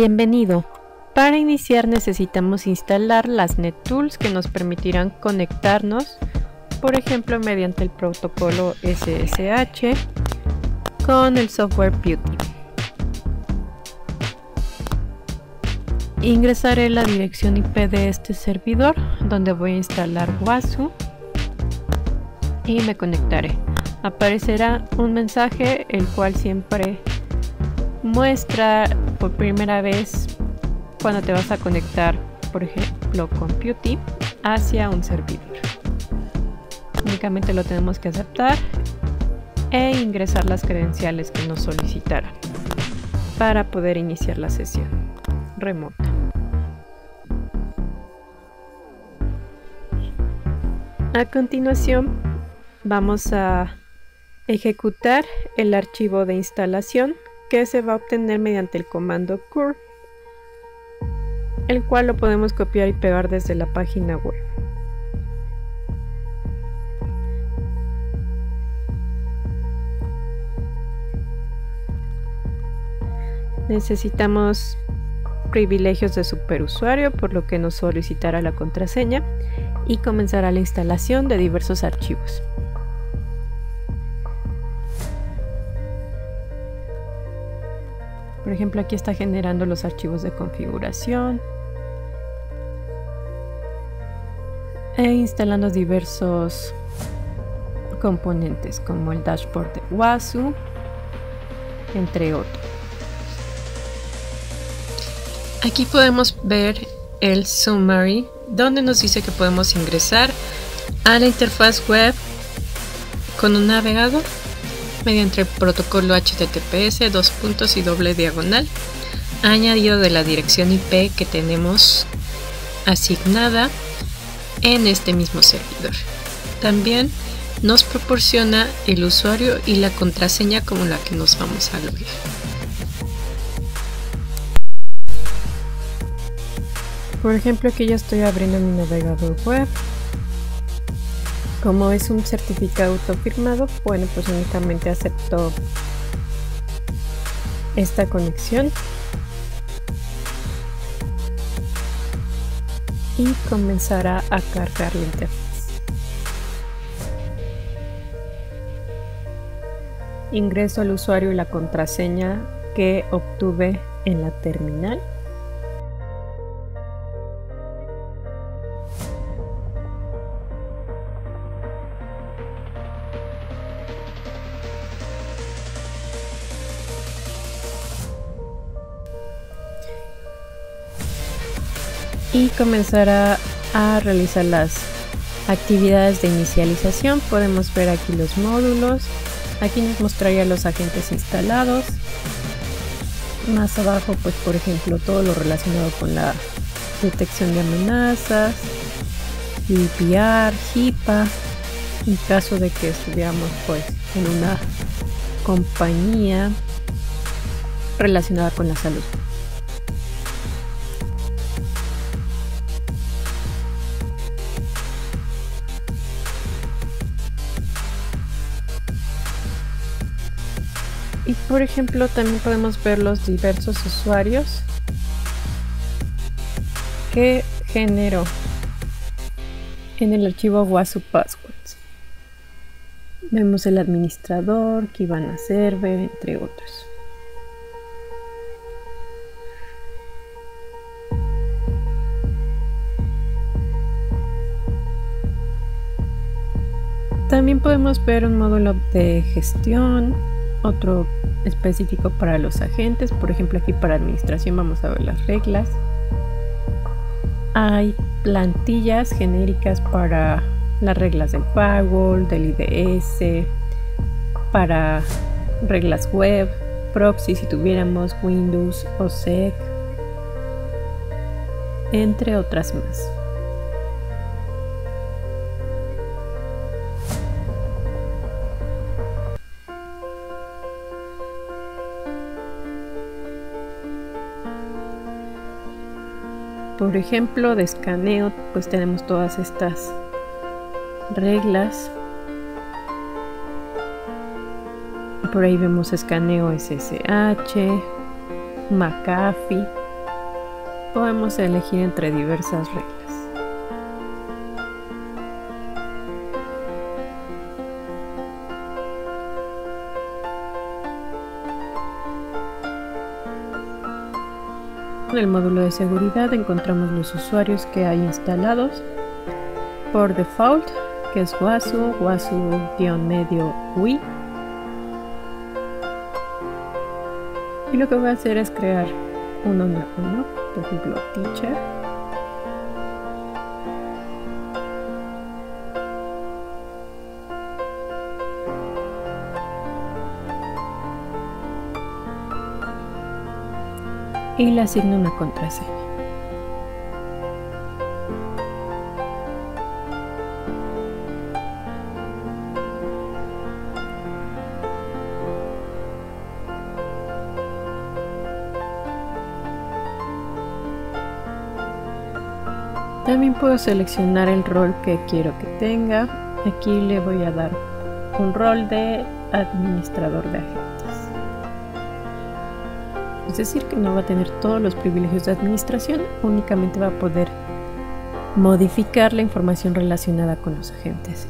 Bienvenido. Para iniciar necesitamos instalar las NetTools que nos permitirán conectarnos, por ejemplo, mediante el protocolo SSH con el software Beauty. Ingresaré la dirección IP de este servidor donde voy a instalar Wasu y me conectaré. Aparecerá un mensaje el cual siempre muestra por primera vez cuando te vas a conectar, por ejemplo, con Beauty hacia un servidor. Únicamente lo tenemos que aceptar e ingresar las credenciales que nos solicitaran para poder iniciar la sesión remota. A continuación vamos a ejecutar el archivo de instalación que se va a obtener mediante el comando curl el cual lo podemos copiar y pegar desde la página web. Necesitamos privilegios de superusuario, por lo que nos solicitará la contraseña y comenzará la instalación de diversos archivos. Por ejemplo, aquí está generando los archivos de configuración, e instalando diversos componentes como el dashboard de WASU, entre otros. Aquí podemos ver el summary donde nos dice que podemos ingresar a la interfaz web con un navegador mediante el protocolo HTTPS dos puntos y doble diagonal añadido de la dirección IP que tenemos asignada en este mismo servidor. También nos proporciona el usuario y la contraseña como la que nos vamos a logar. Por ejemplo, aquí ya estoy abriendo mi navegador web. Como es un certificado autofirmado, bueno, pues únicamente acepto esta conexión y comenzará a cargar la interfaz. Ingreso al usuario y la contraseña que obtuve en la terminal. Y comenzar a, realizar las actividades de inicialización. Podemos ver aquí los módulos. Aquí nos mostraría los agentes instalados. Más abajo, pues por ejemplo, todo lo relacionado con la detección de amenazas, GDPR, HIPAA, en caso de que estuviéramos pues en una compañía relacionada con la salud. Y por ejemplo también podemos ver los diversos usuarios que generó en el archivo WASU Passwords. Vemos el administrador, Kibana Server, entre otros. También podemos ver un módulo de gestión, otro específico para los agentes. Por ejemplo, aquí para administración vamos a ver las reglas. Hay plantillas genéricas para las reglas del firewall, del IDS, para reglas web, proxy si tuviéramos Windows o SEC, entre otras más. Por ejemplo, de escaneo, pues tenemos todas estas reglas. Por ahí vemos escaneo SSH, McAfee, podemos elegir entre diversas reglas. En el módulo de seguridad encontramos los usuarios que hay instalados por default, que es Wasu, Wasu-medio Wii. Y lo que voy a hacer es crear uno nuevo, Por ejemplo, teacher. Y le asigno una contraseña. También puedo seleccionar el rol que quiero que tenga. Aquí le voy a dar un rol de administrador de agentes. Es decir, que no va a tener todos los privilegios de administración, únicamente va a poder modificar la información relacionada con los agentes